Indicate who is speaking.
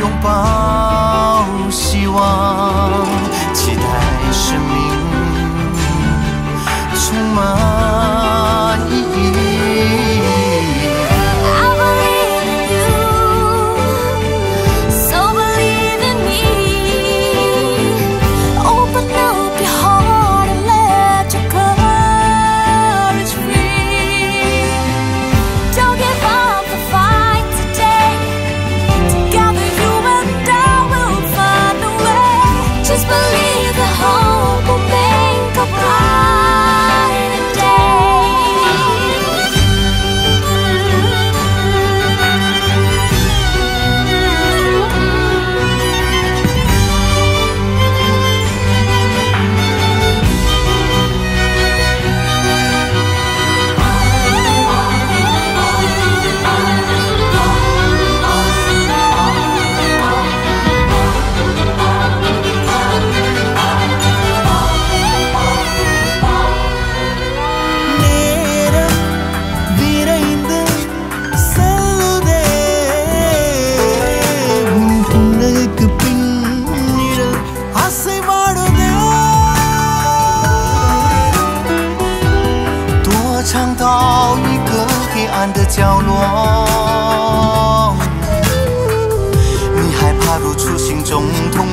Speaker 1: 拥抱希望，期待生命充满。到一个黑暗的角落，你害怕露出心中痛